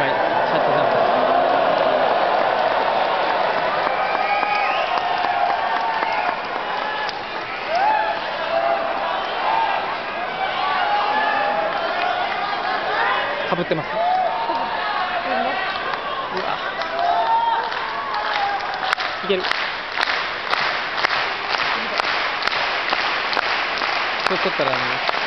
枚シャットダウンかぶってます。いける。これ取ったらあ。